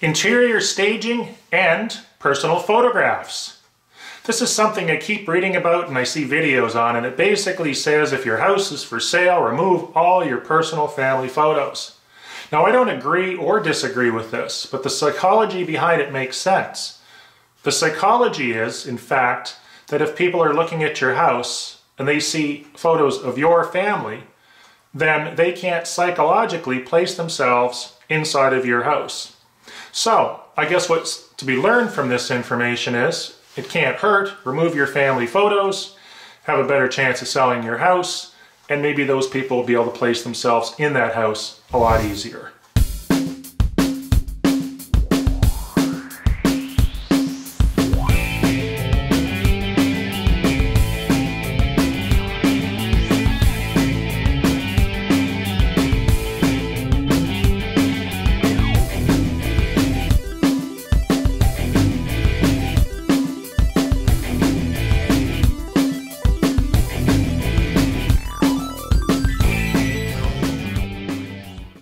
interior staging, and personal photographs. This is something I keep reading about and I see videos on, and it basically says if your house is for sale, remove all your personal family photos. Now, I don't agree or disagree with this, but the psychology behind it makes sense. The psychology is, in fact, that if people are looking at your house and they see photos of your family, then they can't psychologically place themselves inside of your house. So, I guess what's to be learned from this information is it can't hurt, remove your family photos, have a better chance of selling your house, and maybe those people will be able to place themselves in that house a lot easier.